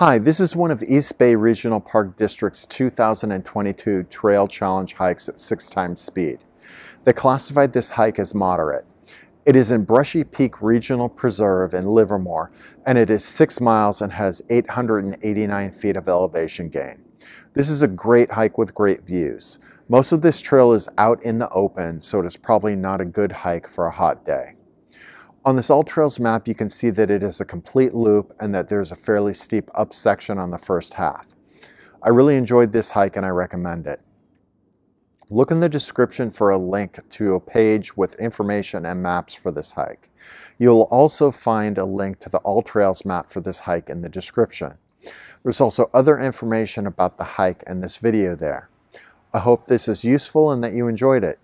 Hi, this is one of East Bay Regional Park District's 2022 Trail Challenge hikes at six times speed. They classified this hike as moderate. It is in Brushy Peak Regional Preserve in Livermore, and it is six miles and has 889 feet of elevation gain. This is a great hike with great views. Most of this trail is out in the open, so it is probably not a good hike for a hot day. On this AllTrails map, you can see that it is a complete loop and that there's a fairly steep up section on the first half. I really enjoyed this hike and I recommend it. Look in the description for a link to a page with information and maps for this hike. You'll also find a link to the AllTrails map for this hike in the description. There's also other information about the hike in this video there. I hope this is useful and that you enjoyed it.